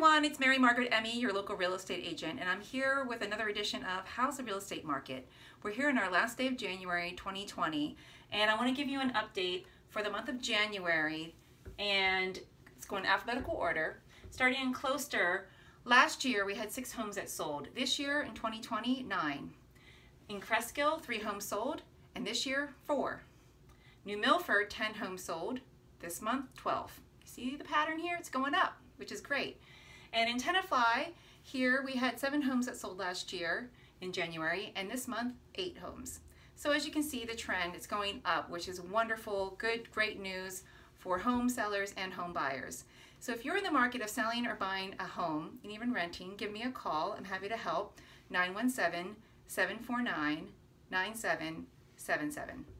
everyone, it's Mary Margaret Emmi, your local real estate agent, and I'm here with another edition of How's the Real Estate Market. We're here in our last day of January 2020, and I want to give you an update for the month of January, and it's going in alphabetical order. Starting in Closter, last year we had six homes that sold. This year, in 2020, nine. In Cresskill, three homes sold, and this year, four. New Milford, 10 homes sold. This month, 12. See the pattern here? It's going up which is great. And in Tenafly, here we had seven homes that sold last year in January, and this month, eight homes. So as you can see, the trend is going up, which is wonderful, good, great news for home sellers and home buyers. So if you're in the market of selling or buying a home and even renting, give me a call. I'm happy to help. 917 749 9777.